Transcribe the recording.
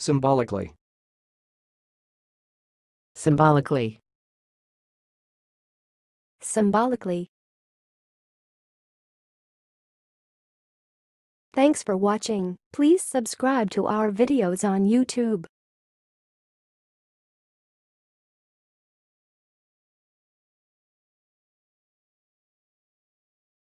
Symbolically. Symbolically. Symbolically. Thanks for watching. Please subscribe to our videos on YouTube.